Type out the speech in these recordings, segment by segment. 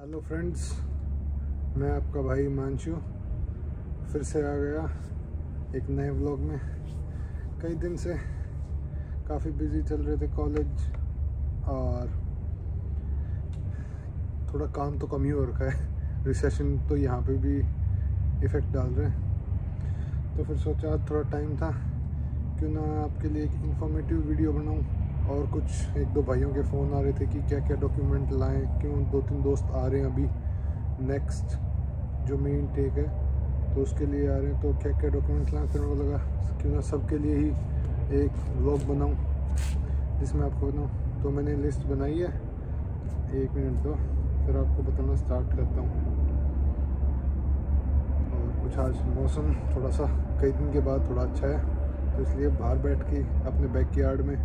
Hello friends मैं आपका भाई मानशु फिर से आ गया एक नए व्लॉग में। कई दिन से काफ़ी बिज़ी चल रहे थे कॉलेज और थोड़ा काम तो कम ही हो रखा है। रिसेशन तो यहाँ पे भी इफ़ेक्ट डाल रहे हैं। तो फिर सोचा थोड़ा टाइम था, क्यों ना आपके लिए एक इंफॉर्मेटिव वीडियो बनाऊँ। और कुछ एक दो भाइयों के फ़ोन आ रहे थे कि क्या क्या डॉक्यूमेंट लाएँ, क्यों दो तीन दोस्त आ रहे हैं अभी? नेक्स्ट जो मेन टेक है तो उसके लिए आ रहे हैं तो क्या क्या डॉक्यूमेंट लाएँ? फिर को लगा, क्यों ना सबके लिए ही एक व्लॉग बनाऊँ। जिसमें आपको बताऊँ तो मैंने लिस्ट बनाई है। एक मिनट दो, फिर आपको बताना स्टार्ट करता हूँ। और कुछ आज मौसम थोड़ा सा, कई दिन के बाद थोड़ा अच्छा है तो इसलिए बाहर बैठ के अपने बैक यार्ड में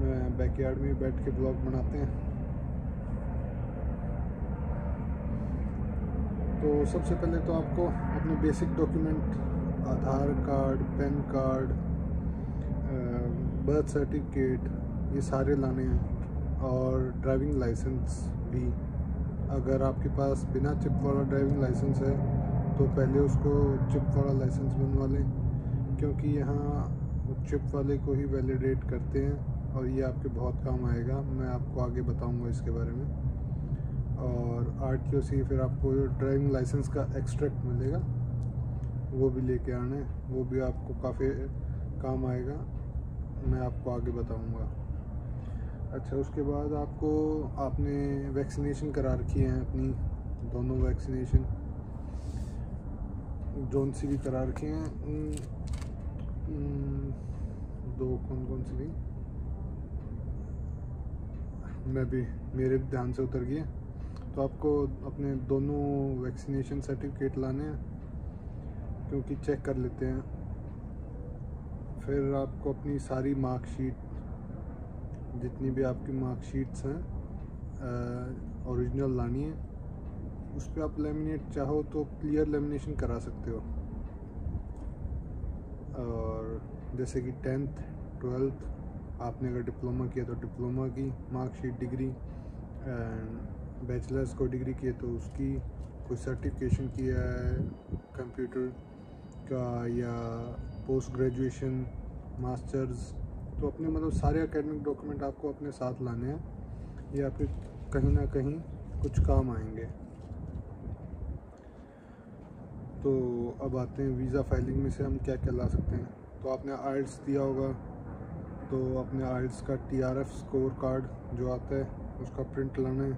बैक यार्ड में बैठ के ब्लॉग बनाते हैं। तो सबसे पहले तो आपको अपने basic document Aadhaar card, PAN card birth certificate ये सारे लाने हैं। और ड्राइविंग लाइसेंस भी। अगर आपके पास बिना चिप वाला ड्राइविंग लाइसेंस है तो पहले उसको चिप वाला लाइसेंस बनवा लें, क्योंकि यहाँ चिप वाले को ही वैलिडेट करते हैं। और ये आपके बहुत काम आएगा। मैं आपको आगे बताऊँगा इसके बारे में। और आर सी फिर आपको ड्राइविंग लाइसेंस का एक्सट्रैक्ट मिलेगा। वो भी लेके आने वो भी आपको काफ़ी काम आएगा। मैं आपको आगे बताऊँगा। अच्छा उसके बाद आपको आपने वैक्सीनेशन करा रखी है अपनी। दोनों वैक्सीनेशन जोन सी भी करा रखी हैं। दो कौन कौन सी भी मैं भी, मेरे भी ध्यान से उतर गया। तो आपको अपने दोनों वैक्सीनेशन सर्टिफिकेट लाने हैं, क्योंकि चेक कर लेते हैं। फिर आपको अपनी सारी मार्कशीट, जितनी भी आपकी मार्कशीट्स हैं ओरिजिनल लानी है, उस पर आप लेमिनेट चाहो तो क्लियर लेमिनेशन करा सकते हो। और जैसे कि टेंथ, ट्वेल्थ आपने अगर डिप्लोमा किया तो डिप्लोमा की मार्कशीट डिग्री एंड बैचलर्स को डिग्री किए तो उसकी कोई सर्टिफिकेशन किया है कंप्यूटर का या पोस्ट ग्रेजुएशन मास्टर्स तो अपने मतलब सारे एकेडमिक डॉक्यूमेंट आपको अपने साथ लाने हैं। या फिर कहीं ना कहीं कुछ काम आएँगे। तो अब आते हैं वीज़ा फाइलिंग में से हम क्या क्या ला सकते हैं। तो आपने आर्ट्स दिया होगा। तो अपने आइल्स का T R F score card जो आता है, उसका प्रिंट लाना है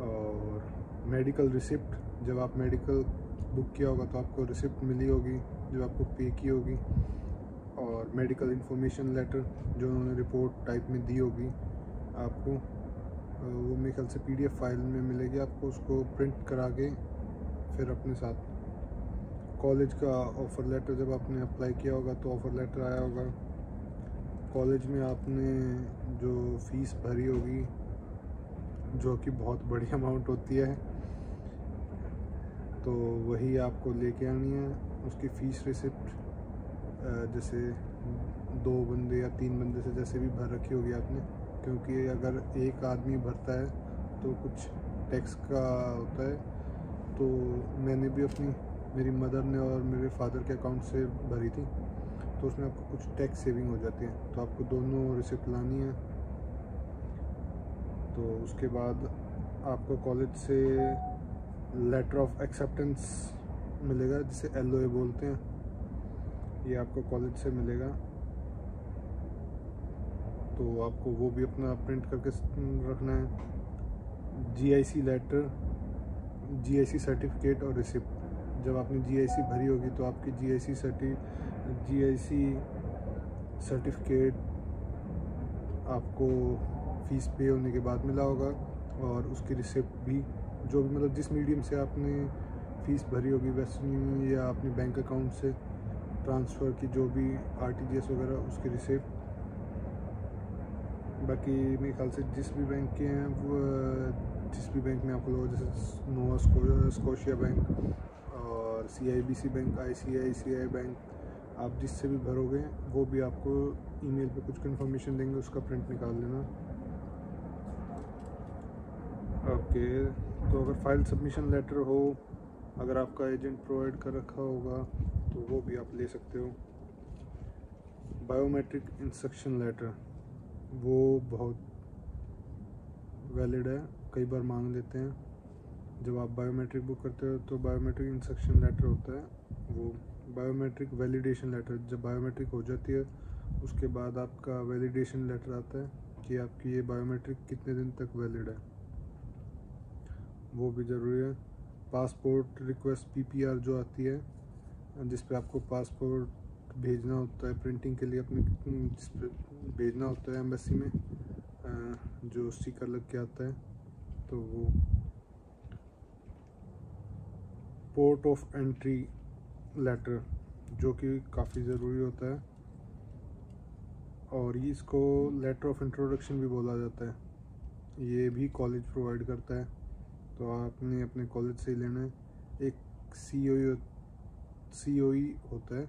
और मेडिकल रिसिप्ट, जब आप मेडिकल बुक किया होगा तो आपको रिसिप्ट मिली होगी जो आपको पे की होगी और मेडिकल इन्फॉर्मेशन लेटर जो उन्होंने रिपोर्ट टाइप में दी होगी आपको वो मेरे ख्याल से पीडीएफ फ़ाइल में मिलेगी आपको, उसको प्रिंट करा के फिर अपने साथ। कॉलेज का ऑफ़र लेटर जब आपने अप्लाई किया होगा तो ऑफ़र लेटर आया होगा। कॉलेज में आपने जो फ़ीस भरी होगी, जो कि बहुत बड़ी अमाउंट होती है तो वही आपको लेके आनी है। उसकी फ़ीस रिसिप्ट जैसे दो बंदे या तीन बंदे से जैसे भी भर रखी होगी आपने, क्योंकि अगर एक आदमी भरता है तो कुछ टैक्स का होता है। तो मैंने भी अपनी, मेरी मदर ने और मेरे फादर के अकाउंट से भरी थी। तो उसमें आपको कुछ टैक्स सेविंग हो जाती है। तो आपको दोनों रिसिप्ट लानी है। तो उसके बाद आपको कॉलेज से लेटर ऑफ़ एक्सेप्टेंस मिलेगा, जिसे एलओए बोलते हैं। ये आपको कॉलेज से मिलेगा। तो आपको वो भी अपना प्रिंट करके रखना है। जीआईसी लेटर जीआईसी सर्टिफिकेट और रिसिप्ट जब आपने जीआईसी भरी होगी तो आपकी जीआईसी सर्टि जीआईसी सर्टिफिकेट आपको फ़ीस पे होने के बाद मिला होगा और उसकी रिसिप्ट भी, जो भी मतलब जिस मीडियम से आपने फ़ीस भरी होगी वेस्टर्न यूनियन या अपने बैंक अकाउंट से ट्रांसफ़र की जो भी आरटीजीएस वगैरह, उसकी रिसिप्ट बाकी मेरे ख्याल से जिस भी बैंक के हैं, वो, जिस भी बैंक में आप लोग, जैसे नोवा स्कोशिया बैंक और सीआईबीसी बैंक आईसीआईसीआई बैंक आप जिससे भी भरोगे, वो भी आपको ईमेल पे कुछ कंफर्मेशन देंगे, उसका प्रिंट निकाल लेना। ओके तो अगर फ़ाइल सबमिशन लेटर हो, अगर आपका एजेंट प्रोवाइड कर रखा होगा तो वो भी आप ले सकते हो। बायोमेट्रिक इंस्ट्रक्शन लेटर वो बहुत वैलिड है, कई बार मांग लेते हैं। जब आप बायोमेट्रिक बुक करते हो तो बायोमेट्रिक इंस्ट्रक्शन लेटर होता है, वो बायोमेट्रिक वैलिडेशन लेटर जब बायोमेट्रिक हो जाती है, उसके बाद आपका वैलिडेशन लेटर आता है कि आपकी ये बायोमेट्रिक कितने दिन तक वैलिड है। वो भी ज़रूरी है। पासपोर्ट रिक्वेस्ट पीपीआर जो आती है, जिस पे आपको पासपोर्ट भेजना होता है प्रिंटिंग के लिए अपने, जिस पे भेजना होता है एम्बेसी में जो स्टिकर लग के आता है तो वो पोर्ट ऑफ़ एंट्री लेटर जो कि काफ़ी ज़रूरी होता है। और इसको लेटर ऑफ़ इंट्रोडक्शन भी बोला जाता है। ये भी कॉलेज प्रोवाइड करता है। तो आपने अपने कॉलेज से ही लेना है। एक सी ओ सी ओ होता है।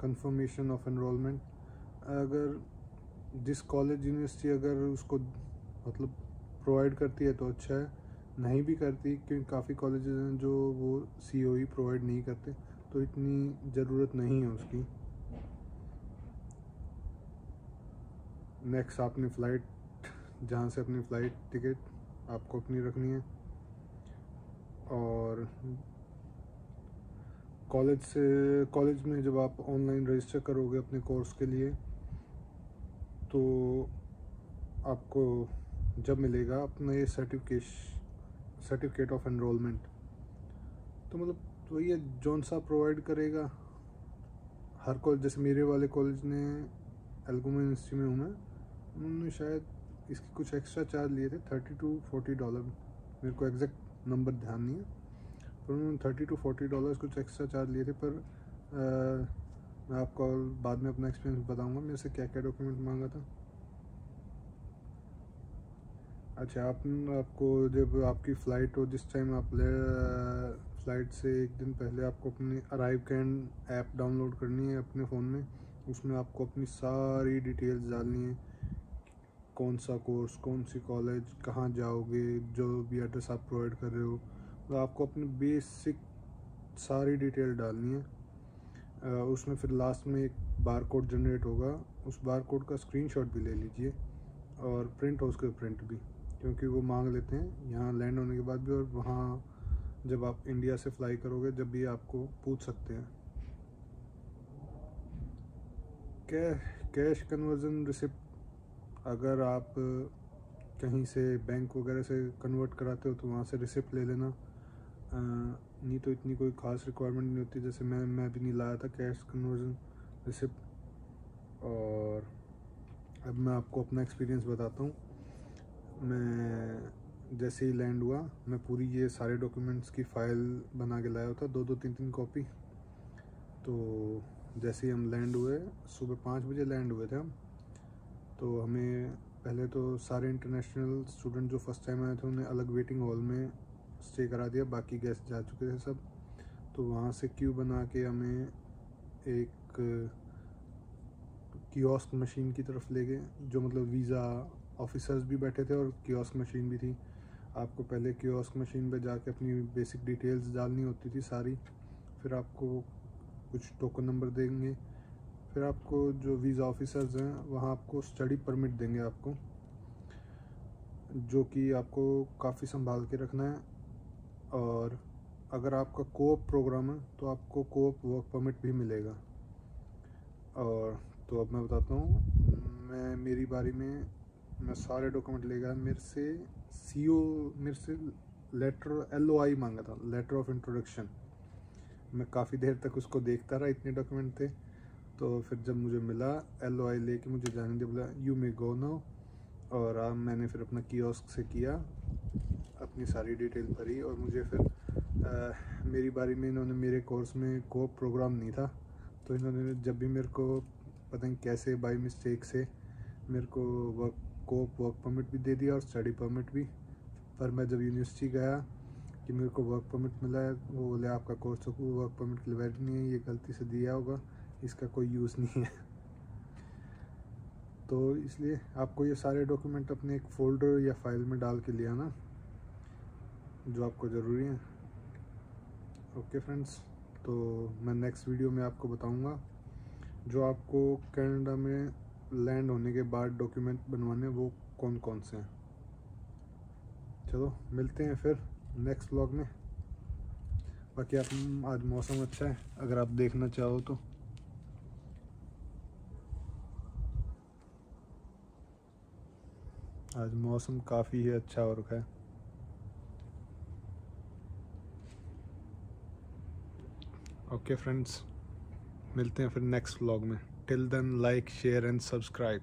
कंफर्मेशन ऑफ़ एनरोलमेंट अगर जिस कॉलेज यूनिवर्सिटी अगर उसको मतलब प्रोवाइड करती है तो अच्छा है। नहीं भी करती, क्योंकि काफ़ी कॉलेजेस हैं जो वो सी प्रोवाइड नहीं करते। तो इतनी ज़रूरत नहीं है उसकी। नेक्स्ट आपने फ़्लाइट जहाँ से अपनी फ़्लाइट टिकट आपको अपनी रखनी है। और कॉलेज से कॉलेज में जब आप ऑनलाइन रजिस्टर करोगे अपने कोर्स के लिए तो आपको जब मिलेगा अपना ये सर्टिफिकेश सर्टिफिकेट ऑफ़ एनरोलमेंट तो मतलब तो ये जौन सा प्रोवाइड करेगा। हर कॉलेज जैसे मेरे वाले कॉलेज ने एल्गोमा यूनिवर्सिटी में हूँ मैं उन्होंने शायद इसके कुछ एक्स्ट्रा चार्ज लिए थे थर्टी टू फोर्टी डॉलर मेरे को एग्जैक्ट नंबर ध्यान नहीं है पर उन्होंने थर्टी टू फोर्टी डॉलर कुछ एक्स्ट्रा चार्ज लिए थे पर आ, मैं आपको बाद में अपना एक्सपीरियंस बताऊँगा। मेरे से क्या क्या डॉक्यूमेंट मांगा था। अच्छा आप आपको जब आपकी फ़्लाइट हो जिस टाइम आप फ़्लाइट से एक दिन पहले आपको अपनी अराइव कैन ऐप डाउनलोड करनी है अपने फ़ोन में। उसमें आपको अपनी सारी डिटेल्स डालनी है। कौन सा कोर्स कौन सी कॉलेज कहाँ जाओगे, जो भी एड्रेस आप प्रोवाइड कर रहे हो तो आपको अपनी बेसिक सारी डिटेल डालनी है। उसमें फिर लास्ट में एक बार कोड जनरेट होगा। उस बार कोड का स्क्रीनशॉट भी ले लीजिए और प्रिंट हो उसके प्रिंट भी, क्योंकि वो मांग लेते हैं। यहाँ लैंड होने के बाद भी और वहाँ जब आप इंडिया से फ्लाई करोगे, जब भी आपको पूछ सकते हैं। कै कैश कन्वर्जन रिसिप्ट अगर आप कहीं से बैंक वगैरह से कन्वर्ट कराते हो तो वहाँ से रिसिप्ट ले लेना। नहीं तो इतनी कोई ख़ास रिक्वायरमेंट नहीं होती, जैसे मैं मैं भी नहीं लाया था कैश कन्वर्जन रिसिप्ट और अब मैं आपको अपना एक्सपीरियंस बताता हूँ। मैं जैसे ही लैंड हुआ, मैं पूरी ये सारे डॉक्यूमेंट्स की फ़ाइल बना के लाया था दो दो तीन तीन कॉपी तो जैसे ही हम लैंड हुए, सुबह पाँच बजे लैंड हुए थे हम तो हमें पहले तो सारे इंटरनेशनल स्टूडेंट जो फ़र्स्ट टाइम आए थे, उन्हें अलग वेटिंग हॉल में स्टे करा दिया, बाकी गेस्ट जा चुके थे सब। तो वहाँ से क्यू बना के हमें एक कियोस्क मशीन की तरफ़ ले गए, जो मतलब वीज़ा ऑफिसर्स भी बैठे थे और कियोस्क मशीन भी थी। आपको पहले कियोस्क मशीन पे जाके अपनी बेसिक डिटेल्स डालनी होती थी सारी। फिर आपको कुछ टोकन नंबर देंगे। फिर आपको जो वीज़ा ऑफिसर्स हैं, वहाँ आपको स्टडी परमिट देंगे आपको, जो कि आपको काफ़ी संभाल के रखना है। और अगर आपका कोप प्रोग्राम है तो आपको कोप वर्क परमिट भी मिलेगा। और तो अब मैं बताता हूँ, मैं मेरी बारी में मैं सारे डॉक्यूमेंट ले गया। मेरे से सी ओ मेरे से लेटर एल ओ आई मांगा था लेटर ऑफ़ इंट्रोडक्शन मैं काफ़ी देर तक उसको देखता रहा इतने डॉक्यूमेंट थे। तो फिर जब मुझे मिला एल ओ आई लेके मुझे जाने दे बोला यू मे गो नाउ और अब मैंने फिर अपना कियोस्क से किया अपनी सारी डिटेल भरी और मुझे फिर आ, मेरी बारी में इन्होंने मेरे कोर्स में को प्रोग्राम नहीं था। तो इन्होंने जब भी मेरे को पता नहीं कैसे बाई मिस्टेक से मेरे को वर्क को वर्क परमिट भी दे दिया और स्टडी परमिट भी। पर मैं जब यूनिवर्सिटी गया कि मेरे को वर्क परमिट मिला है, वो बोले, आपका कोर्स तो वर्क परमिट की वैलिड नहीं है, ये गलती से दिया होगा, इसका कोई यूज़ नहीं है। तो इसलिए आपको ये सारे डॉक्यूमेंट अपने एक फ़ोल्डर या फ़ाइल में डाल के लिया ना, जो आपको ज़रूरी है। ओके फ्रेंड्स तो मैं नेक्स्ट वीडियो में आपको बताऊँगा, जो आपको कनाडा में लैंड होने के बाद डॉक्यूमेंट बनवाने वो कौन कौन से हैं? चलो, मिलते हैं फिर नेक्स्ट व्लॉग में। बाकी आप, आज मौसम अच्छा है, अगर आप देखना चाहो तो। आज मौसम काफ़ी ही अच्छा हो रखा है। ओके फ्रेंड्स मिलते हैं फिर नेक्स्ट व्लॉग में। till then like share and subscribe.